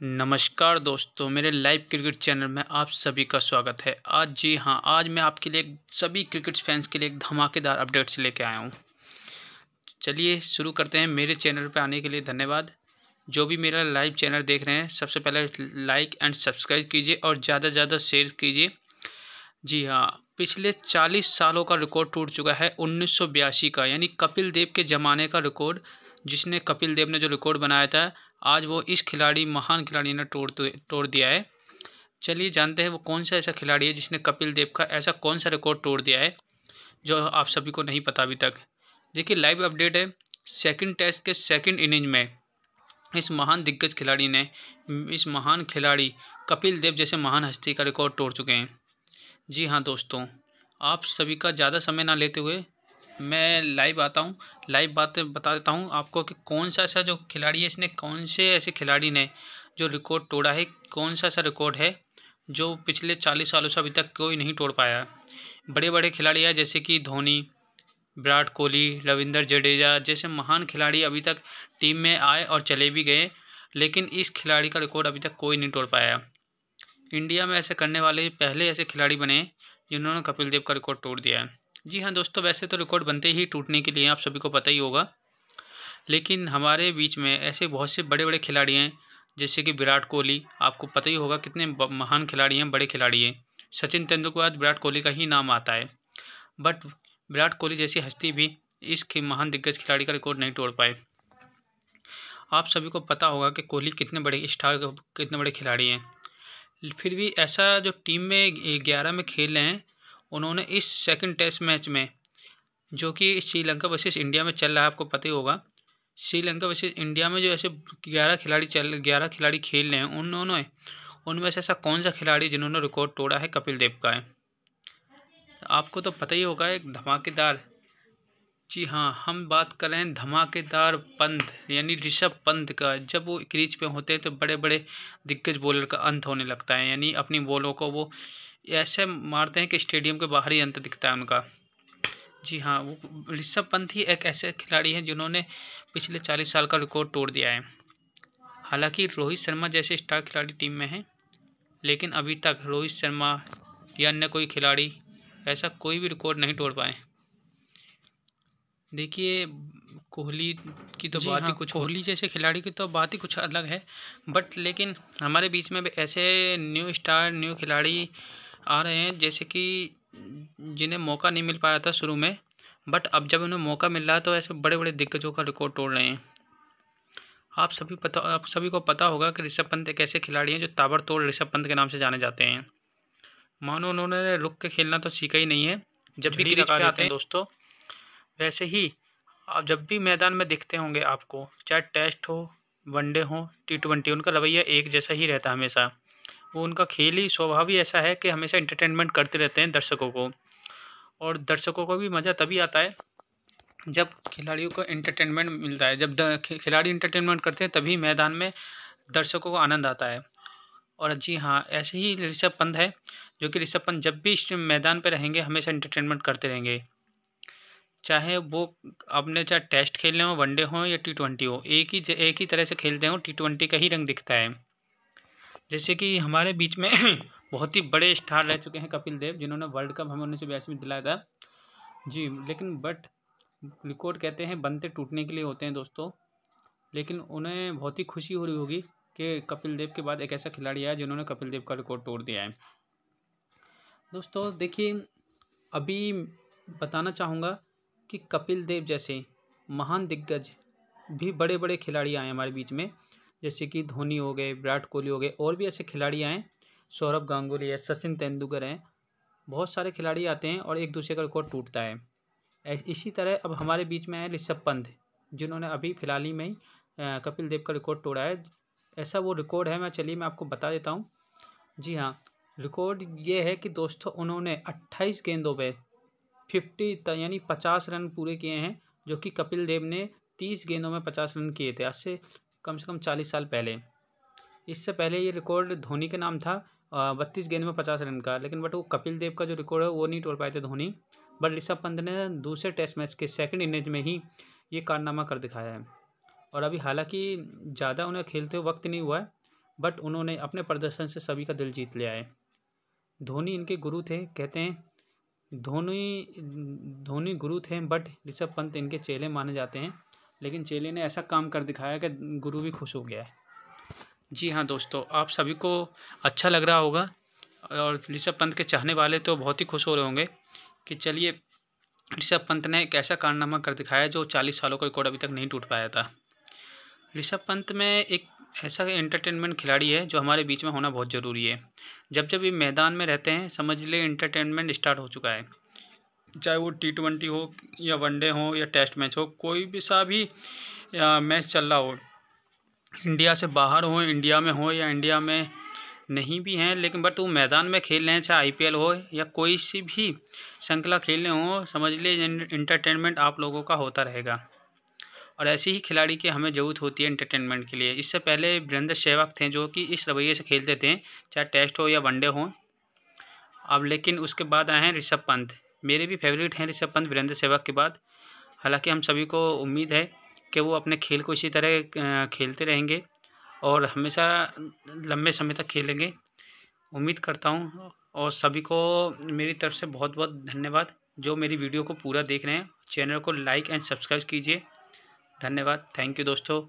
नमस्कार दोस्तों, मेरे लाइव क्रिकेट चैनल में आप सभी का स्वागत है। आज जी हाँ आज मैं आपके लिए सभी क्रिकेट फैंस के लिए एक धमाकेदार अपडेट्स लेके आया हूँ। चलिए शुरू करते हैं मेरे चैनल पर आने के लिए धन्यवाद। जो भी मेरा लाइव चैनल देख रहे हैं, सबसे पहले लाइक एंड सब्सक्राइब कीजिए और ज़्यादा से ज़्यादा शेयर कीजिए। जी हाँ पिछले चालीस सालों का रिकॉर्ड टूट चुका है, उन्नीस सौ बयासी का, यानी कपिल देव के ज़माने का रिकॉर्ड जिसने कपिल देव ने जो रिकॉर्ड बनाया था आज वो इस खिलाड़ी, महान खिलाड़ी ने तोड़ तोड़ दिया है। चलिए जानते हैं वो कौन सा ऐसा खिलाड़ी है जिसने कपिल देव का ऐसा कौन सा रिकॉर्ड तोड़ दिया है, जो आप सभी को नहीं पता अभी तक। देखिए लाइव अपडेट है। सेकंड टेस्ट के सेकंड इनिंग में इस महान दिग्गज खिलाड़ी ने, इस महान खिलाड़ी कपिल देव जैसे महान हस्ती का रिकॉर्ड तोड़ चुके हैं। जी हाँ दोस्तों, आप सभी का ज़्यादा समय ना लेते हुए मैं लाइव आता हूँ। लाइव बातें बता देता हूँ आपको कि कौन सा ऐसा जो खिलाड़ी है, इसने कौन से ऐसे खिलाड़ी ने जो रिकॉर्ड तोड़ा है, कौन सा ऐसा रिकॉर्ड है जो पिछले चालीस सालों से अभी तक कोई नहीं तोड़ पाया। बड़े बड़े खिलाड़ी हैं जैसे कि धोनी, विराट कोहली, रविंदर जडेजा जैसे महान खिलाड़ी अभी तक टीम में आए और चले भी गए, लेकिन इस खिलाड़ी का रिकॉर्ड अभी तक कोई नहीं तोड़ पाया। इंडिया में ऐसे करने वाले पहले ऐसे खिलाड़ी बने जिन्होंने कपिल देव का रिकॉर्ड तोड़ दिया है। जी हाँ दोस्तों, वैसे तो रिकॉर्ड बनते ही टूटने के लिए आप सभी को पता ही होगा। लेकिन हमारे बीच में ऐसे बहुत से बड़े बड़े खिलाड़ी हैं, जैसे कि विराट कोहली। आपको पता ही होगा कितने महान खिलाड़ी हैं, बड़े खिलाड़ी हैं। सचिन तेंदुलकर बाद विराट कोहली का ही नाम आता है। बट विराट कोहली जैसी हस्ती भी इस महान दिग्गज खिलाड़ी का रिकॉर्ड नहीं तोड़ पाए। आप सभी को पता होगा कि कोहली कितने बड़े स्टार कितने बड़े खिलाड़ी हैं। फिर भी ऐसा जो टीम में ग्यारह में खेल रहे हैं उन्होंने इस सेकंड टेस्ट मैच में, जो कि श्रीलंका वर्सेस इंडिया में चल रहा है, आपको पता ही होगा, श्रीलंका वर्सेस इंडिया में जो ऐसे ग्यारह खिलाड़ी चल, ग्यारह खिलाड़ी खेल रहे हैं, उन्होंने, उनमें से ऐसा कौन सा खिलाड़ी जिन्होंने रिकॉर्ड तोड़ा है, कपिल देव का है आपको तो पता ही होगा, एक धमाकेदार, जी हाँ हम बात कर रहे हैं धमाकेदार पंत, यानी ऋषभ पंत का, जब वो क्रीज पे होते हैं तो बड़े बड़े दिग्गज बॉलर का अंत होने लगता है, यानी अपनी बॉलों को वो ऐसे मारते हैं कि स्टेडियम के बाहर ही अंत दिखता है उनका। जी हाँ वो ऋषभ पंत ही एक ऐसे खिलाड़ी हैं जिन्होंने पिछले चालीस साल का रिकॉर्ड तोड़ दिया है। हालाँकि रोहित शर्मा जैसे स्टार खिलाड़ी टीम में हैं लेकिन अभी तक रोहित शर्मा या अन्य कोई खिलाड़ी ऐसा कोई भी रिकॉर्ड नहीं तोड़ पाए। देखिए कोहली की तो बात हाँ, ही कुछ कोहली जैसे खिलाड़ी की तो बात ही कुछ अलग है बट लेकिन हमारे बीच में भी ऐसे न्यू स्टार न्यू खिलाड़ी आ रहे हैं जैसे कि जिन्हें मौका नहीं मिल पाया था शुरू में बट अब जब उन्हें मौका मिल रहा है तो ऐसे बड़े बड़े दिग्गजों का रिकॉर्ड तोड़ रहे हैं। आप सभी पता आप सभी को पता होगा कि ऋषभ पंत एक ऐसे खिलाड़ी हैं जो ताबड़तोड़ ऋषभ पंत के नाम से जाने जाते हैं। मानो उन्होंने रुक के खेलना तो सीखा ही नहीं है। जब भी क्रिकेट आते हैं दोस्तों। वैसे ही आप जब भी मैदान में दिखते होंगे आपको चाहे टेस्ट हो वनडे हो टी ट्वेंटी उनका रवैया एक जैसा ही रहता है हमेशा। वो उनका खेल ही, स्वभाव ही ऐसा है कि हमेशा इंटरटेनमेंट करते रहते हैं दर्शकों को। और दर्शकों को भी मज़ा तभी आता है जब खिलाड़ियों को इंटरटेनमेंट मिलता है। जब खिलाड़ी इंटरटेनमेंट करते हैं तभी मैदान में दर्शकों को आनंद आता है। और जी हाँ ऐसे ही ऋषभ पंत है, जो कि ऋषभ पंत जब भी मैदान पर रहेंगे, हमेशा इंटरटेनमेंट करते रहेंगे। चाहे वो अपने चाहे टेस्ट खेलने हो वनडे हो या टी ट्वेंटी हो, एक ही एक ही तरह से खेलते हो टी ट्वेंटी का ही रंग दिखता है। जैसे कि हमारे बीच में बहुत ही बड़े स्टार रह चुके हैं कपिल देव, जिन्होंने वर्ल्ड कप हमें उन्नीस सौ बयासी में दिलाया था। जी, लेकिन बट रिकॉर्ड कहते हैं बनते टूटने के लिए होते हैं दोस्तों। लेकिन उन्हें बहुत ही खुशी हो रही होगी कि कपिल देव के बाद एक ऐसा खिलाड़ी आया जिन्होंने कपिल देव का रिकॉर्ड तोड़ दिया है। दोस्तों, देखिए, अभी बताना चाहूँगा कि कपिल देव जैसे महान दिग्गज भी बड़े बड़े खिलाड़ी आए हमारे बीच में। जैसे कि धोनी हो गए, विराट कोहली हो गए, और भी ऐसे खिलाड़ी आए, सौरभ गांगुली है, सचिन तेंदुलकर हैं, बहुत सारे खिलाड़ी आते हैं और एक दूसरे का रिकॉर्ड टूटता है। इसी तरह अब हमारे बीच में आए ऋषभ पंत, जिन्होंने अभी फ़िलहाल ही में ही कपिल देव का रिकॉर्ड तोड़ा है। ऐसा वो रिकॉर्ड है, मैं चलिए मैं आपको बता देता हूँ। जी हाँ रिकॉर्ड ये है कि दोस्तों उन्होंने अट्ठाईस गेंदों पे फिफ्टी यानी पचास रन पूरे किए हैं, जो कि कपिल देव ने तीस गेंदों में पचास रन किए थे। आज से कम से कम चालीस साल पहले। इससे पहले ये रिकॉर्ड धोनी के नाम था बत्तीस गेंद में पचास रन का। लेकिन बट वो कपिल देव का जो रिकॉर्ड है, वो नहीं तोड़ पाए थे धोनी। बट ऋषभ पंत ने दूसरे टेस्ट मैच के सेकंड इनिंग में ही ये कारनामा कर दिखाया है। और अभी हालाँकि ज़्यादा उन्हें खेलते वक्त नहीं हुआ है, बट उन्होंने अपने प्रदर्शन से सभी का दिल जीत लिया है। धोनी इनके गुरु थे, कहते हैं, धोनी धोनी गुरु थे, बट ऋषभ पंत इनके चेले माने जाते हैं। लेकिन चेले ने ऐसा काम कर दिखाया कि गुरु भी खुश हो गया है। जी हाँ दोस्तों, आप सभी को अच्छा लग रहा होगा और ऋषभ पंत के चाहने वाले तो बहुत ही खुश हो रहे होंगे कि चलिए, ऋषभ पंत ने एक ऐसा कारनामा कर दिखाया जो चालीस सालों का रिकॉर्ड अभी तक नहीं टूट पाया था। ऋषभ पंत में एक ऐसा एंटरटेनमेंट खिलाड़ी है जो हमारे बीच में होना बहुत ज़रूरी है। जब जब ये मैदान में रहते हैं, समझ ले एंटरटेनमेंट स्टार्ट हो चुका है। चाहे वो टी ट्वेंटी हो या वनडे हो या टेस्ट मैच हो, कोई भी सा भी मैच चल रहा हो इंडिया से बाहर हो इंडिया में हो या इंडिया में नहीं भी हैं, लेकिन बट वो मैदान में खेल रहे हैं, चाहे आईपीएल हो या कोई सी भी श्रृंखला खेलने हो, समझ लीजिए इंटरटेनमेंट आप लोगों का होता रहेगा। और ऐसे ही खिलाड़ी की हमें ज़रूरत होती है इंटरटेनमेंट के लिए। इससे पहले वीरेंद्र सहवाग थे जो कि इस रवैये से खेलते थे, चाहे टेस्ट हो या वनडे हो। अब लेकिन उसके बाद आए हैं ऋषभ पंत। मेरे भी फेवरेट हैं ऋषभ पंत, वीरेंद्र सहवाग के बाद। हालाँकि हम सभी को उम्मीद है कि वो अपने खेल को इसी तरह खेलते रहेंगे और हमेशा लंबे समय तक खेलेंगे। उम्मीद करता हूँ और सभी को मेरी तरफ़ से बहुत बहुत धन्यवाद। जो मेरी वीडियो को पूरा देख रहे हैं, चैनल को लाइक एंड सब्सक्राइब कीजिए। धन्यवाद। थैंक यू दोस्तों।